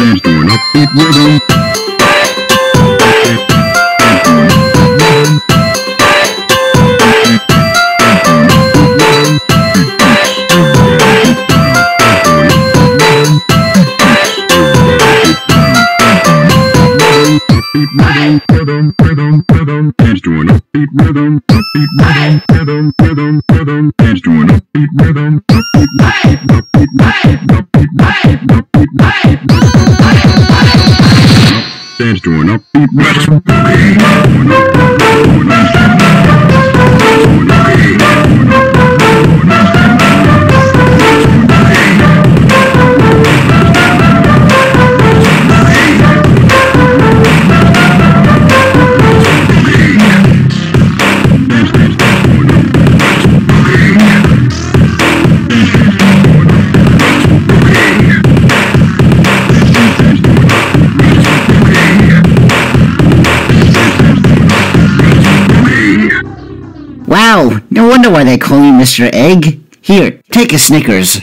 upbeat rhythm. Upbeat rhythm, rhythm, rhythm, rhythm. Dance to an upbeat rhythm, rhythm, rhythm, rhythm, rhythm. To an upbeat rhythm, upbeat, upbeat, upbeat, Dance to an upbeat Wow, no wonder why they call you Mr. Egg. Here, take a Snickers.